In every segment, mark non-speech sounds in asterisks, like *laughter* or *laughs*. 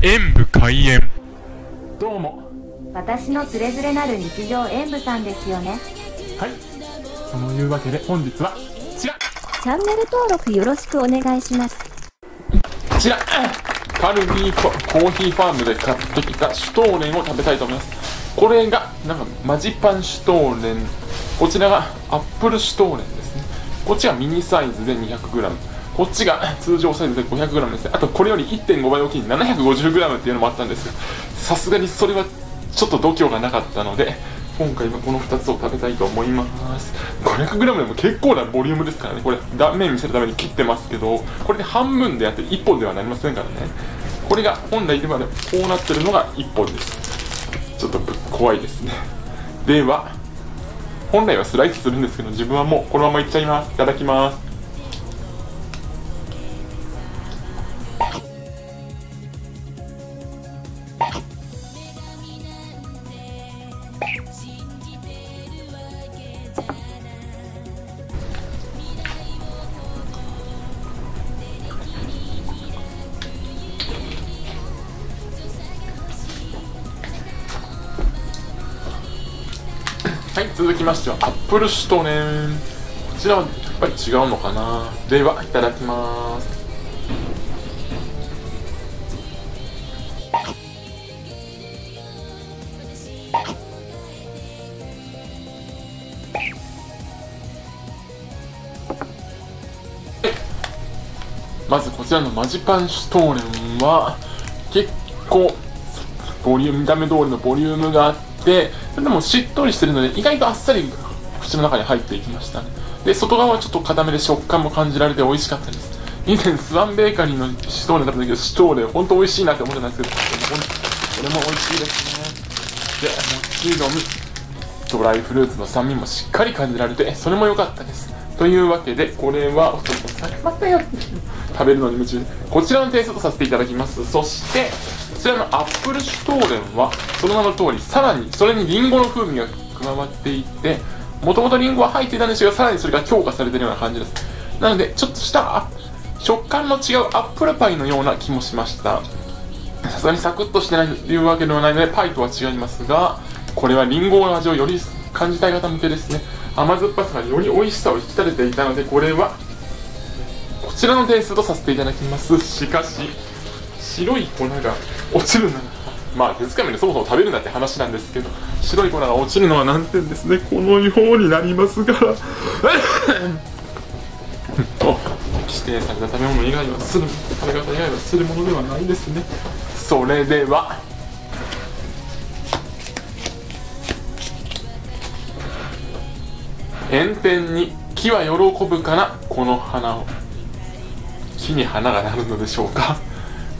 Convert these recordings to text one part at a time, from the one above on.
演武開演。どうも。私のつれづれなる日常演舞さんですよね。はい。そのいうわけで本日はこちら。チャンネル登録よろしくお願いします。こちら。カルビーコーヒーファームで買ってきたシュトーレンを食べたいと思います。これがなんかマジパンシュトーレン。こちらがアップルシュトーレンですね。こっちがミニサイズで 200g こっちが *laughs* 通常サイズで 500g ですね。あとこれより1.5倍大きい 750g っていうのもあったんです。がさすがにそれはちょっと度胸がなかったので今回はこの2つを食べたいと思います。500g でも結構なボリュームですからね。これ断面見せるために切ってますけどこれで半分でやって1本ではなりませんからね。これが本来ではねこうなってるのが1本です。ちょっと怖いですね。では本来はスライスするんですけど自分はもうこのままいっちゃいます。いただきます。はい続きましてはアップルシュトネンこちらはやっぱり違うのかな。ではいただきます。まずこちらのマジパンシュトーレンは結構ボリューム見た目通りのボリュームがあってそれでもしっとりしてるので意外とあっさり口の中に入っていきましたで外側はちょっと固めで食感も感じられて美味しかったです。以前スワンベーカリーのシュトーレン食べたけどシュトーレン本当美味しいなって思ってたんですけどこれも美味しいですね。でもちろんドライフルーツの酸味もしっかり感じられてそれも良かったです。というわけでこれはおちょっと待ったよ食べるのに夢中。でこちらのテイストとさせていただきます。そしてこちらのアップルシュトーレンはその名の通りさらにそれにリンゴの風味が加わっていてもともとリンゴは入っていたんですがさらにそれが強化されているような感じです。なのでちょっとした食感の違うアップルパイのような気もしました。さすがにサクッとしてないというわけではないのでパイとは違いますがこれはリンゴの味をより感じたい方向けですね。甘酸っぱさがより美味しさを引き立てていたのでこれはこちらのテイストとさせていただきます。しかし白い粉が落ちるならまあ手づかみでそもそも食べるなって話なんですけど白い粉が落ちるのは難点ですね。このようになりますが。と指定された食べ物以外はする食べ方以外はするものではないですね。それでは。炎天に木は喜ぶかな？この花を。木に花がなるのでしょうか？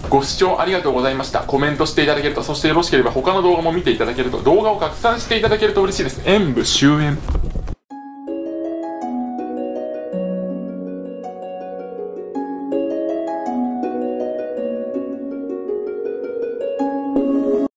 ご視聴ありがとうございました。コメントしていただけるとそしてよろしければ他の動画も見ていただけると動画を拡散していただけると嬉しいです。演武終演。